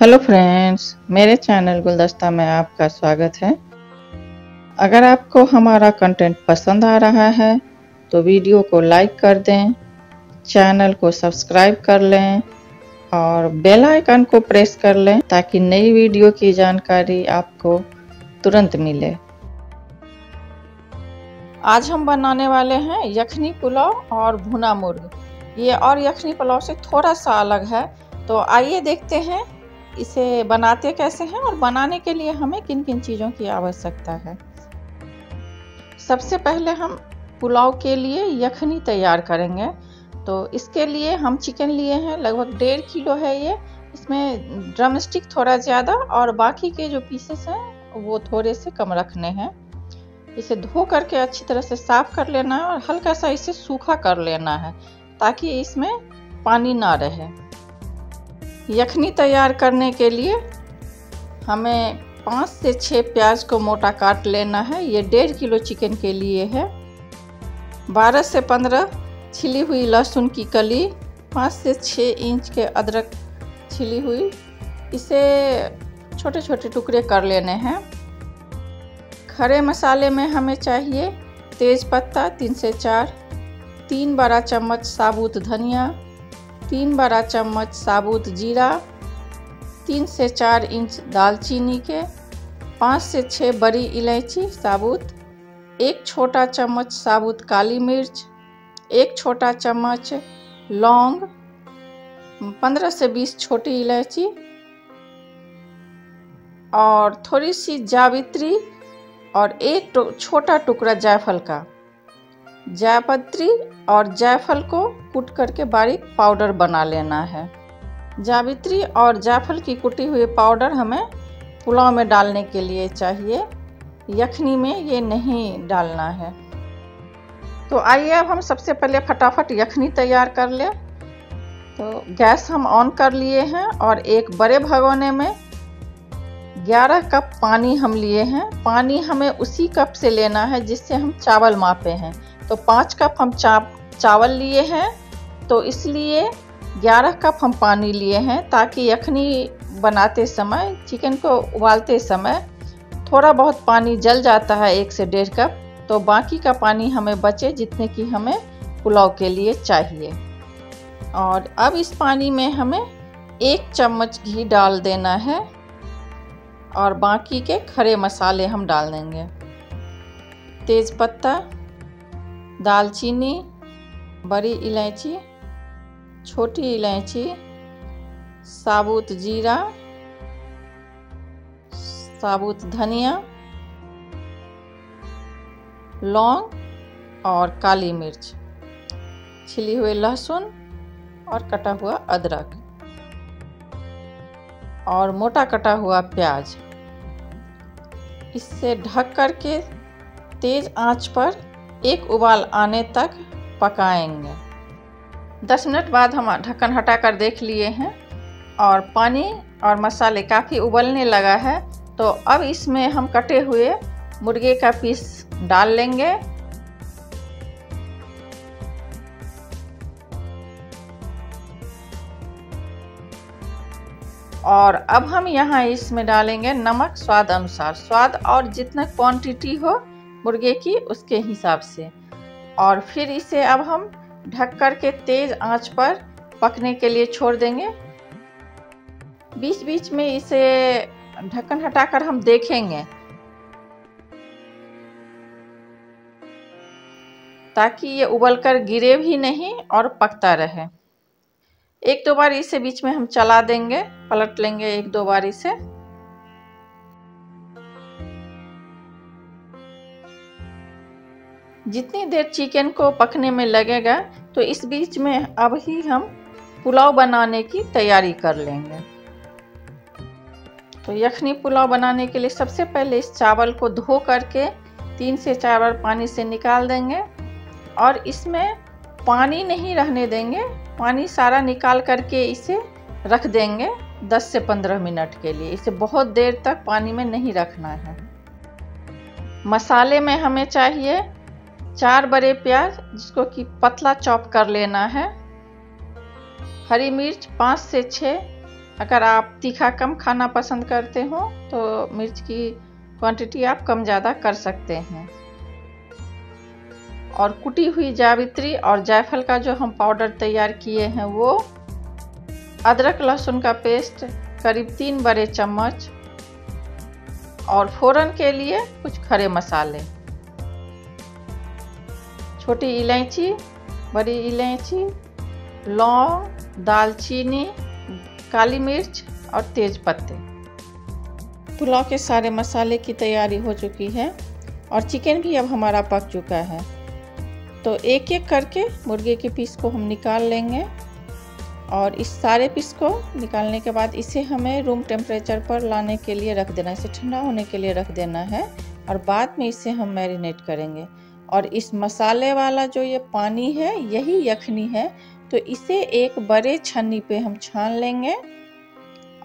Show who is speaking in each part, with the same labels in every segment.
Speaker 1: Hello friends मेरे channel गुलदस्ता में आपका स्वागत है। अगर आपको हमारा कंटेंट पसंद आ रहा है तो वीडियो को लाइक कर दें चैनल को सब्सक्राइब कर लें और बेल आइकन को प्रेस कर लें ताकि नई वीडियो की जानकारी आपको तुरंत मिले। आज हम बनाने वाले हैं यखनी पुलाव और भुना मुर्ग। ये और यखनी पुलाव से थोड़ा सा अलग है तो आइए देखते हैं इसे बनाते कैसे हैं और बनाने के लिए हमें किन किन चीज़ों की आवश्यकता है? सबसे पहले हम पुलाव के लिए यखनी तैयार करेंगे। तो इसके लिए हम चिकन लिए हैं, लगभग डेढ़ किलो है ये। इसमें ड्रम स्टिक थोड़ा ज़्यादा और बाकी के जो पीसेस हैं, वो थोड़े से कम रखने हैं। इसे धो करके अच्छी तरह से साफ़ कर लेना है और हल्का सा इसे सूखा कर लेना है, ताकि इसमें पानी ना रहे। यखनी तैयार करने के लिए हमें पाँच से छः प्याज को मोटा काट लेना है। ये डेढ़ किलो चिकन के लिए है। बारह से पंद्रह छिली हुई लहसुन की कली, पाँच से छः इंच के अदरक छिली हुई, इसे छोटे छोटे टुकड़े कर लेने हैं। खड़े मसाले में हमें चाहिए तेज़ पत्ता तीन से चार, तीन बड़ा चम्मच साबुत धनिया तीन बड़ा चम्मच साबुत जीरा, तीन से चार इंच दालचीनी के, पाँच से छः बड़ी इलायची साबुत, एक छोटा चम्मच साबुत काली मिर्च, एक छोटा चम्मच लौंग, पंद्रह से बीस छोटी इलायची और थोड़ी सी जावित्री और एक छोटा टुकड़ा जायफल का। जायपत्री और जायफल को कूट करके बारीक पाउडर बना लेना है। जावित्री और जायफल की कुटी हुई पाउडर हमें पुलाव में डालने के लिए चाहिए। यखनी में ये नहीं डालना है। तो आइए अब हम सबसे पहले फटाफट यखनी तैयार कर ले। तो गैस हम ऑन कर लिए हैं और एक बड़े भगोने में 11 कप पानी हम लिए हैं। पानी हमें उसी कप से लेना है जिससे हम चावल मापे हैं। तो पाँच कप हम चा चावल लिए हैं तो इसलिए 11 कप हम पानी लिए हैं ताकि यखनी बनाते समय, चिकन को उबालते समय थोड़ा बहुत पानी जल जाता है एक से डेढ़ कप तो बाकी का पानी हमें बचे जितने की हमें पुलाव के लिए चाहिए। और अब इस पानी में हमें एक चम्मच घी डाल देना है और बाकी के खड़े मसाले हम डाल देंगे। तेज़ पत्ता दालचीनी, बड़ी इलायची, छोटी इलायची, साबुत जीरा, साबुत धनिया, लौंग और काली मिर्च। छिली हुए लहसुन और कटा हुआ अदरक। और मोटा कटा हुआ प्याज। इससे ढक करके तेज़ आँच पर एक उबाल आने तक पकाएँगे। 10 मिनट बाद हम ढक्कन हटा कर देख लिए हैं और पानी और मसाले काफ़ी उबलने लगा है तो अब इसमें हम कटे हुए मुर्गे का पीस डाल लेंगे। और अब हम यहाँ इसमें डालेंगे नमक स्वाद अनुसार। स्वाद और जितना क्वांटिटी हो मुर्गे की उसके हिसाब से। और फिर इसे अब हम ढक कर के तेज़ आँच पर पकने के लिए छोड़ देंगे। बीच बीच में इसे ढक्कन हटाकर हम देखेंगे। ताकि ये उबल कर गिरे भी नहीं और पकता रहे। एक दो बार इसे बीच में हम चला देंगे, पलट लेंगे एक दो बार इसे। जितनी देर चिकन को पकने में लगेगा तो इस बीच में अब ही हम पुलाव बनाने की तैयारी कर लेंगे। तो यखनी पुलाव बनाने के लिए सबसे पहले इस चावल को धो करके तीन से चार बार पानी से निकाल देंगे और इसमें पानी नहीं रहने देंगे, पानी सारा निकाल करके इसे रख देंगे 10 से 15 मिनट के लिए। इसे बहुत देर तक पानी में नहीं रखना है। मसाले में हमें चाहिए चार बड़े प्याज जिसको कि पतला चॉप कर लेना है। हरी मिर्च पाँच से छः अगर आप तीखा कम खाना पसंद करते हो तो मिर्च की क्वांटिटी आप कम ज़्यादा कर सकते हैं। और कुटी हुई जावित्री और जायफल का जो हम पाउडर तैयार किए हैं वो। अदरक लहसुन का पेस्ट, करीब तीन बड़े चम्मच। और फोरन के लिए कुछ खड़े मसाले। छोटी इलायची, बड़ी इलायची, लौंग, दालचीनी, काली मिर्च और तेज पत्ते। पुलाव के सारे मसाले की तैयारी हो चुकी है और चिकन भी अब हमारा पक चुका है। तो एक एक करके मुर्गे के पीस को हम निकाल लेंगे और इस सारे पीस को निकालने के बाद इसे हमें रूम टेम्परेचर पर लाने के लिए रख देना इसे ठंडा होने के लिए रख देना है और बाद में इसे हम मैरिनेट करेंगे। और इस मसाले वाला जो ये पानी है, यही यखनी है तो इसे एक बड़े छन्नी पे हम छान लेंगे।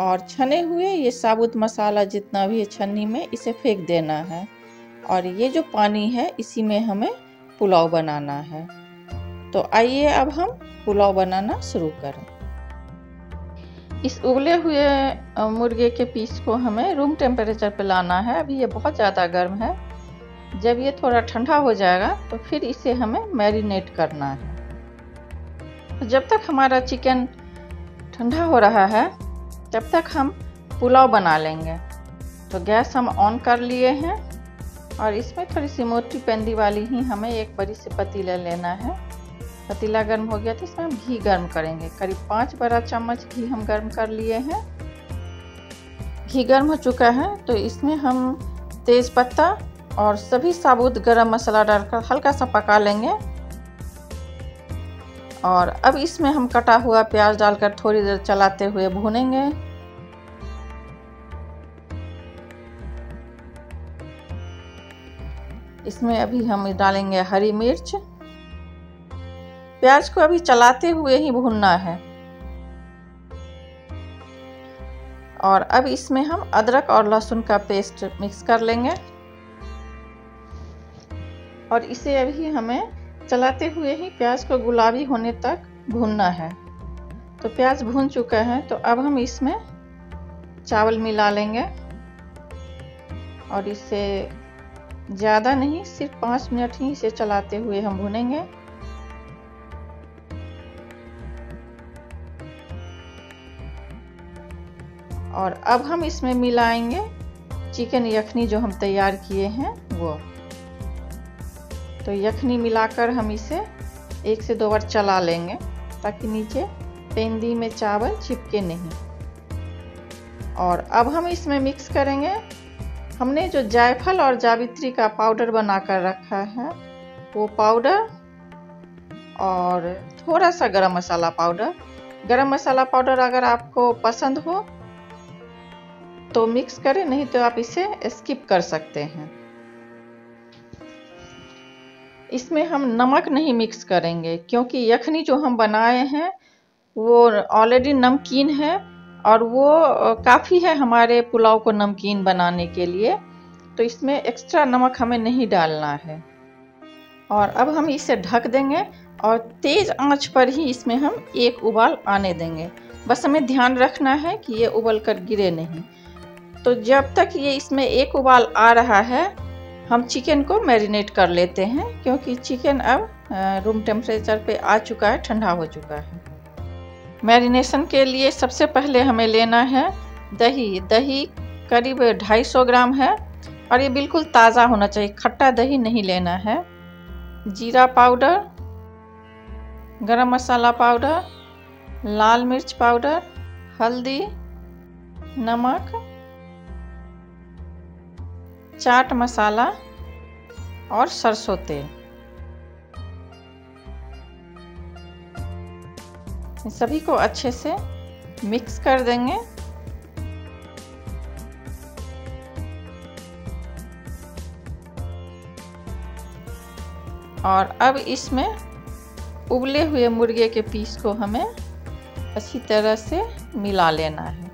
Speaker 1: और छने हुए ये साबुत मसाला जितना भी है छन्नी में, इसे फेंक देना है। और ये जो पानी है, इसी में हमें पुलाव बनाना है। तो आइए अब हम पुलाव बनाना शुरू करें। इस उबले हुए मुर्गे के पीस को हमें रूम टेम्परेचर पे लाना है। अभी ये बहुत ज़्यादा गर्म है। जब ये थोड़ा ठंडा हो जाएगा तो फिर इसे हमें मैरिनेट करना है। जब तक हमारा चिकन ठंडा हो रहा है, तब तक हम पुलाव बना लेंगे। तो गैस हम ऑन कर लिए हैं और इसमें थोड़ी सी मोटी पेंदी वाली ही हमें एक बड़ी सी पतीला लेना है। पतीला गर्म हो गया तो इसमें हम घी गर्म करेंगे। करीब पाँच बड़ा चम्मच घी हम गर्म कर लिए हैं। घी गर्म हो चुका है तो इसमें हम तेज़ पत्ता और सभी साबुत गरम मसाला डालकर हल्का सा पका लेंगे। और अब इसमें हम कटा हुआ प्याज डालकर थोड़ी देर चलाते हुए भूनेंगे। इसमें अभी हम डालेंगे हरी मिर्च। प्याज को अभी चलाते हुए ही भूनना है। और अब इसमें हम अदरक और लहसुन का पेस्ट मिक्स कर लेंगे। और इसे अभी हमें चलाते हुए ही प्याज को गुलाबी होने तक भूनना है। तो प्याज भून चुका है तो अब हम इसमें चावल मिला लेंगे। और इसे ज़्यादा नहीं, सिर्फ़ पाँच मिनट ही इसे चलाते हुए हम भुनेंगे। और अब हम इसमें मिलाएँगे चिकन यखनी जो हम तैयार किए हैं, वो। तो यखनी मिलाकर हम इसे एक से दो बार चला लेंगे ताकि नीचे पेंदी में चावल चिपके नहीं। और अब हम इसमें मिक्स करेंगे। हमने जो जायफल और जावित्री का पाउडर बनाकर रखा है, वो पाउडर और थोड़ा सा गरम मसाला पाउडर गरम मसाला पाउडर अगर आपको पसंद हो तो मिक्स करें, नहीं तो आप इसे स्किप कर सकते हैं। इसमें हम नमक नहीं मिक्स करेंगे, क्योंकि यखनी जो हम बनाए हैं, वो ऑलरेडी नमकीन है, और वो काफ़ी है हमारे पुलाव को नमकीन बनाने के लिए। तो इसमें एक्स्ट्रा नमक हमें नहीं डालना है। और अब हम इसे ढक देंगे, और तेज़ आँच पर ही इसमें हम एक उबाल आने देंगे। बस हमें ध्यान रखना है कि ये उबल कर गिरे नहीं। तो जब तक ये इसमें एक उबाल आ रहा है हम चिकन को मैरिनेट कर लेते हैं, क्योंकि चिकन अब रूम टेम्परेचर पे आ चुका है, ठंडा हो चुका है। मैरिनेशन के लिए सबसे पहले हमें लेना है दही। दही करीब 250 ग्राम है, और ये बिल्कुल ताज़ा होना चाहिए। खट्टा दही नहीं लेना है। जीरा पाउडर, गरम मसाला पाउडर, लाल मिर्च पाउडर, हल्दी, नमक चाट मसाला और सरसों तेल। सभी को अच्छे से मिक्स कर देंगे। और अब इसमें उबले हुए मुर्गे के पीस को हमें अच्छी तरह से मिला लेना है।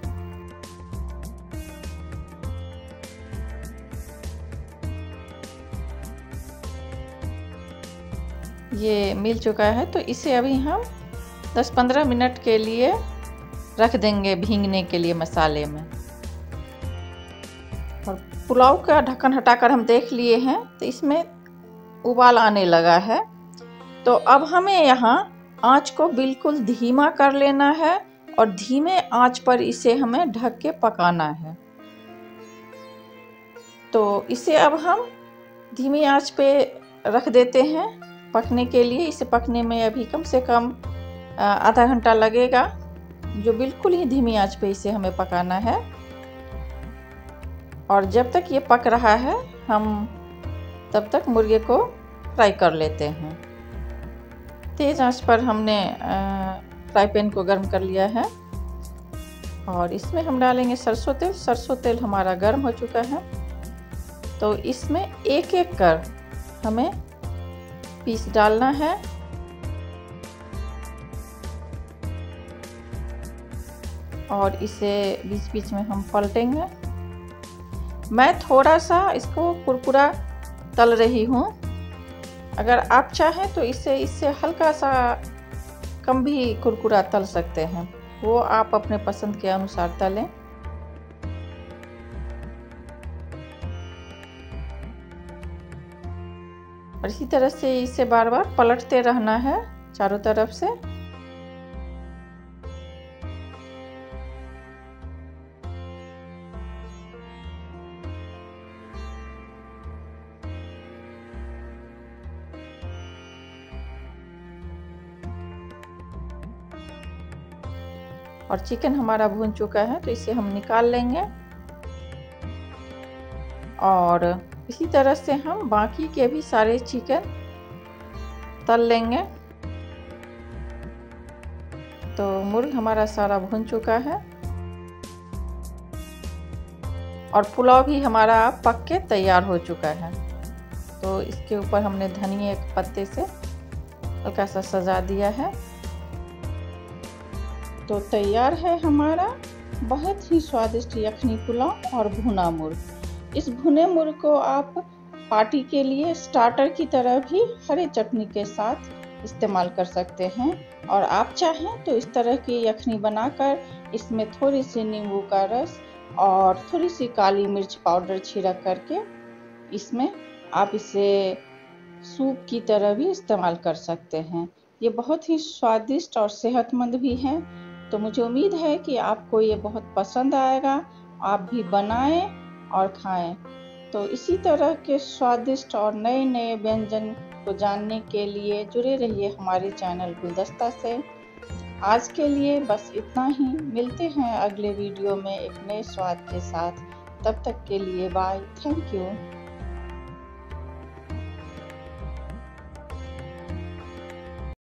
Speaker 1: ये मिल चुका है तो इसे अभी हम 10-15 मिनट के लिए रख देंगे भींगने के लिए मसाले में। और पुलाव का ढक्कन हटाकर हम देख लिए हैं तो इसमें उबाल आने लगा है। तो अब हमें यहाँ आँच को बिल्कुल धीमा कर लेना है और धीमे आँच पर इसे हमें ढक के पकाना है। तो इसे अब हम धीमी आँच पे रख देते हैं। पकने के लिए, इसे पकने में अभी कम से कम आधा घंटा लगेगा, जो बिल्कुल ही धीमी आँच पे इसे हमें पकाना है। और जब तक ये पक रहा है, हम तब तक मुर्गे को फ्राई कर लेते हैं। तेज़ आँच पर हमने फ्राई पैन को गर्म कर लिया है। और इसमें हम डालेंगे सरसों तेल। सरसों तेल हमारा गर्म हो चुका है। तो इसमें एक एक कर हमें पीस डालना है। और इसे बीच बीच में हम पलटेंगे। मैं थोड़ा सा इसको कुरकुरा तल रही हूँ। अगर आप चाहें तो इसे, इससे हल्का सा कम भी कुरकुरा तल सकते हैं। वो आप अपने पसंद के अनुसार तलें। और इसी तरह से इसे बार बार पलटते रहना है, चारों तरफ़ से। और चिकन हमारा भून चुका है तो इसे हम निकाल लेंगे। और इसी तरह से हम बाकी के भी सारे चिकन तल लेंगे। तो मुर्ग हमारा सारा भुन चुका है। और पुलाव भी हमारा पक के तैयार हो चुका है। तो इसके ऊपर हमने धनिया एक पत्ते से हल्का सा सजा दिया है। तो तैयार है हमारा बहुत ही स्वादिष्ट यखनी पुलाव और भुना मुर्ग। इस भुने मुर्ग को आप पार्टी के लिए स्टार्टर की तरह भी हरे चटनी के साथ इस्तेमाल कर सकते हैं। और आप चाहें तो इस तरह की यखनी बनाकर इसमें थोड़ी सी नींबू का रस और थोड़ी सी काली मिर्च पाउडर छिड़क करके इसमें आप इसे सूप की तरह भी इस्तेमाल कर सकते हैं। ये बहुत ही स्वादिष्ट और सेहतमंद भी हैं। तो मुझे उम्मीद है कि आपको ये बहुत पसंद आएगा। आप भी बनाएँ और खाएँ। तो इसी तरह के स्वादिष्ट और नए नए व्यंजन को जानने के लिए जुड़े रहिए हमारे चैनल गुलदस्ता से। आज के लिए बस इतना ही। मिलते हैं अगले वीडियो में एक नए स्वाद के साथ। तब तक के लिए बाय थैंक यू